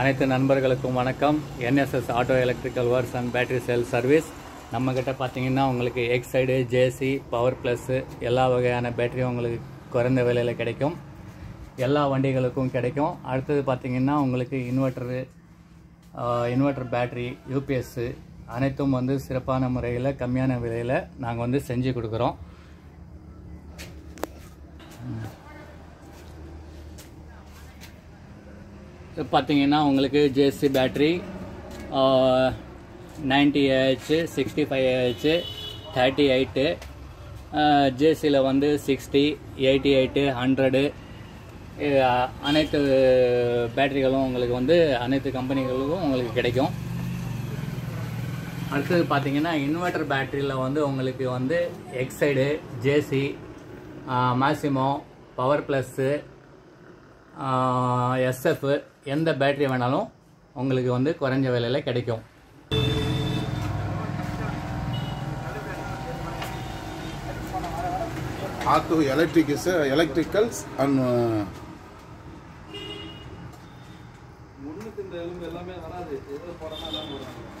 அனைத்து நண்பர்களுக்கும் வணக்கம். NSS auto electrical works and battery cell service நம்மக்கிட்ட பார்த்தீங்கன்னா உங்களுக்கு எக்ஸைடு ஜேசி பவர் ப்ளஸ்ஸு எல்லா வகையான பேட்டரியும் உங்களுக்கு குறைந்த விலையில் கிடைக்கும். எல்லா வண்டிகளுக்கும் கிடைக்கும். அடுத்தது பார்த்தீங்கன்னா உங்களுக்கு இன்வெர்ட்ரு இன்வெர்ட்டர் பேட்டரி யூபிஎஸ்ஸு அனைத்தும் வந்து சிறப்பான முறையில் கம்மியான விலையில் நாங்கள் வந்து செஞ்சு கொடுக்குறோம். பார்த்தீங்கன்னா உங்களுக்கு JC battery ninety AH sixty five AH thirty eight ஜேசியில் வந்து சிக்ஸ்டி எயிட்டி எயிட்டு ஹண்ட்ரடு அனைத்து பேட்டரிகளும் உங்களுக்கு வந்து அனைத்து கம்பெனிகளுக்கும் உங்களுக்கு கிடைக்கும். அடுத்தது பார்த்தீங்கன்னா இன்வெர்ட்டர் பேட்டரியில் வந்து உங்களுக்கு வந்து Exide JC Massimo power plus SF எந்த பேட்டரி வேணாலும் உங்களுக்கு வந்து குறைஞ்ச விலையில் கிடைக்கும். ஆத்து electric is uh, electricals முன்னுக்கு இந்த எலும்பு எல்லாமே வராது எதில் போறோம்னா எல்லாம் வரும்